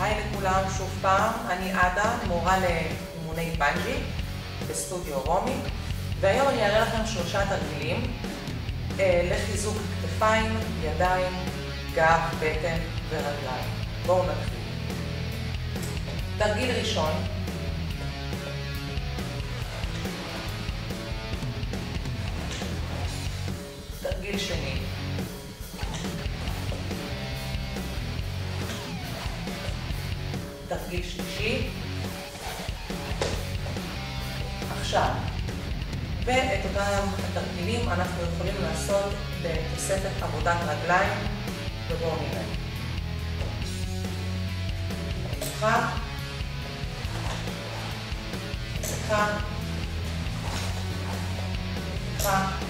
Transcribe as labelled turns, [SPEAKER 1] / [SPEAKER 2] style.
[SPEAKER 1] לכולם שוב פעם, אני עדה, מורה לאימוני בנג'י בסטודיו רומי, והיום אני אראה לכם שלושה תרגילים אה, לחיזוק כתפיים, ידיים, גב, בטן ורגליים. בואו נתחיל. תרגיל ראשון, תרגיל שני, תרגיל שלישי. עכשיו, ואת אותם התרגילים אנחנו יכולים לעשות בתוספת עבודת רגליים, ובואו נראה. פתיחה, פתיחה, פתיחה,